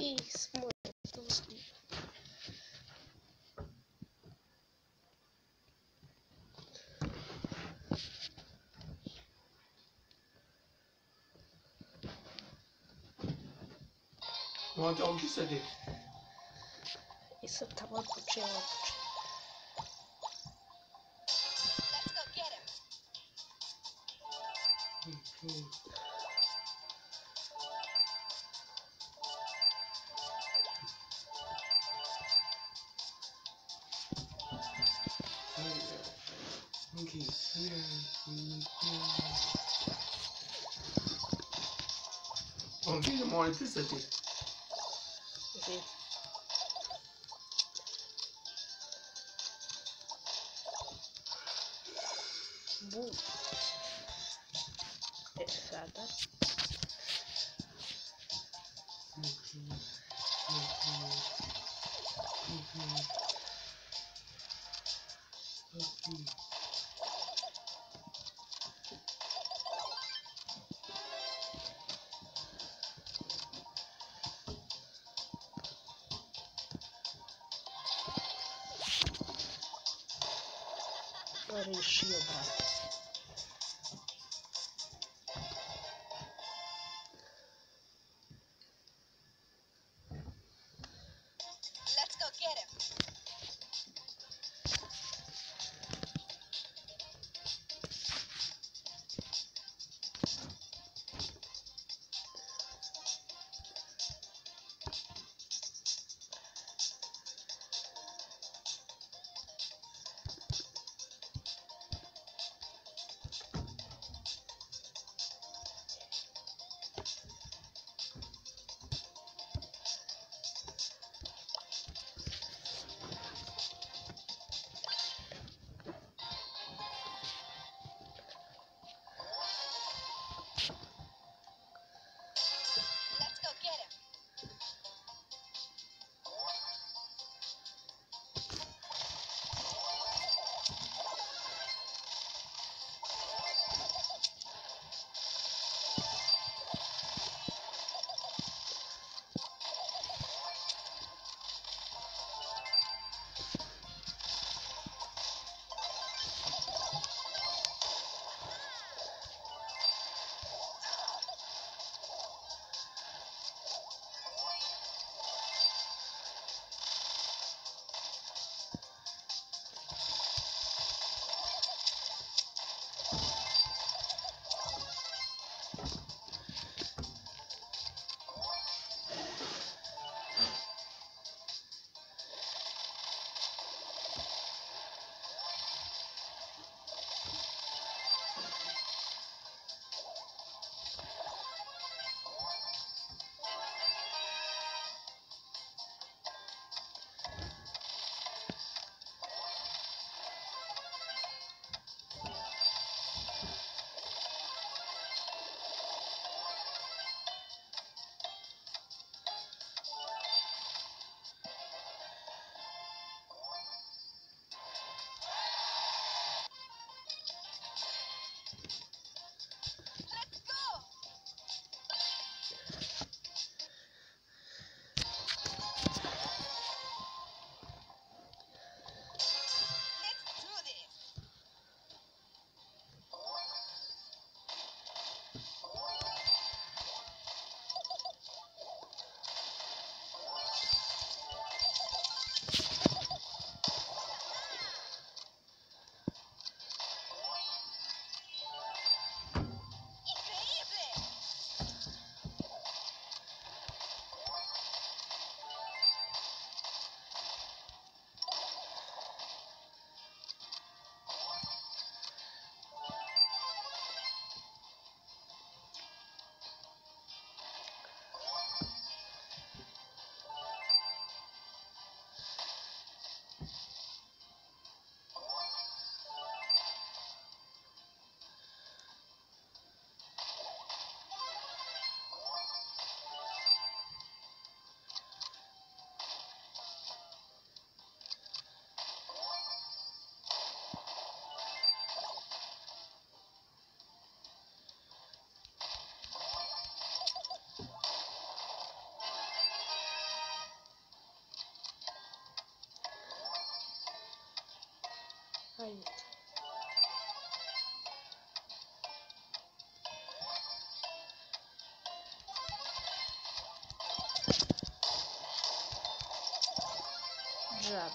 Isso, moleque. Vamos até o que isso aqui? Isso tá uma putinha, Okay, we more electricity. Okay. Vê. Bu. É fada. Agora enchi o braço. стоит. Джаба.